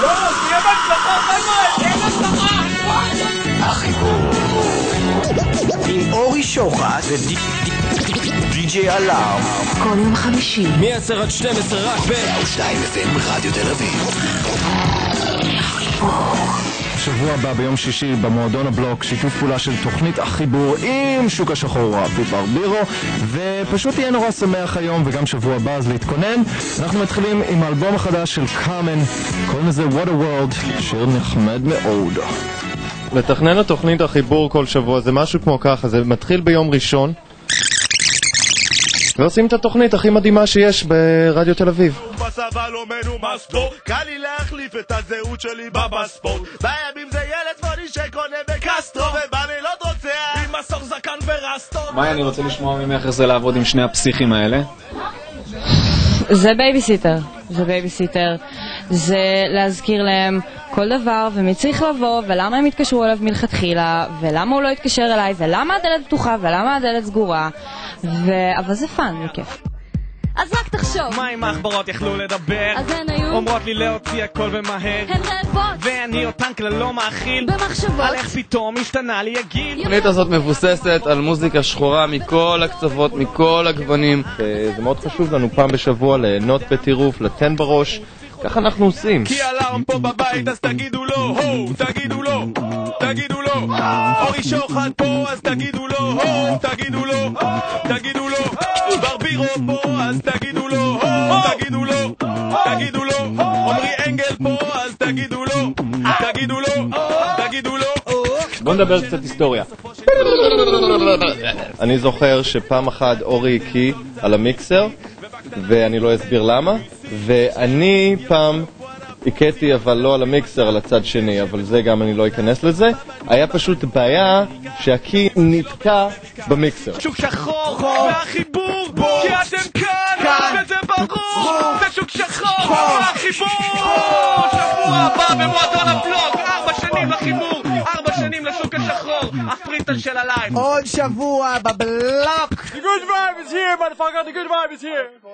לא, שיהיה בהצלחה, חבר'ה! שיהיה בהצלחה! החיבור עם אורי שוחט ודי.ג'יי אלאם כל יום חמישי מ-10 עד 12 רק ב... 2 FM רדיו תל אביב שבוע הבא ביום שישי במועדון הבלוק שיתוף פעולה של תוכנית החיבור עם שוק השחור אבי ברבירו ופשוט תהיה נורא שמח היום וגם שבוע הבא אז להתכונן. אנחנו מתחילים עם האלבום החדש של קאמן קוראים לזה What a World שיר נחמד מאוד. לתכנן לתוכנית החיבור כל שבוע זה משהו כמו ככה, זה מתחיל ביום ראשון ועושים את התוכנית הכי מדהימה שיש ברדיו תל אביב. בסבל לא מנומס פה קל לי להחליף את הזהות שלי בבספורט. בימים זה ילד שקונה בקסטרו ובלילות רוצה עם מסור זקן ורסטו מאי, אני רוצה לשמוע ממך איך זה לעבוד עם שני הפסיכים האלה. זה בייביסיטר, זה בייביסיטר. זה להזכיר להם כל דבר, ומי צריך לבוא, ולמה הם התקשרו אליו מלכתחילה, ולמה הוא לא התקשר אליי, ולמה הדלת פתוחה, ולמה הדלת סגורה. ו... אבל זה fun, זה כיף. אז רק תחשוב, מה אם העכברות יכלו לדבר? אז היו, אומרות לי להוציא הכל ומהר. הן רעבות, ואני אותן כלל לא מאכיל. במחשבות, על איך פתאום השתנה לי הגיל. התוכנית הזאת מבוססת על מוזיקה שחורה מכל הקצוות, מכל הגוונים. זה מאוד חשוב לנו פעם בשבוע ליהנות בטירוף, לתן בראש, ככה אנחנו עושים. כי אלארם פה בבית אז תגידו לו הו תגידו לו תגידו לו. אורי שוחט פה אז תגידו לו הו תגידו לו תגידו לו. ברבירו פה אז תגידו לו תגידו לו תגידו לו. בוא נדבר קצת היסטוריה. אני זוכר שפעם אחת אורי הקיא על המיקסר ואני לא אסביר למה ואני פעם הכיתי אבל לא על המיקסר, על הצד שני, אבל זה גם אני לא אכנס לזה. היה פשוט בעיה שהקי נתקע במיקסר. שוק שחור והחיבור כי אתם כאן וזה ברור. זה שוק שחור. והחיבור הבא במועדון הבלוק ארבע שנים לחיבור ארבע שנים לשוק השחור הפריטה של הלייב. עוד שבוע בבלוק. The good vibe is here, motherfucker, the good vibe is here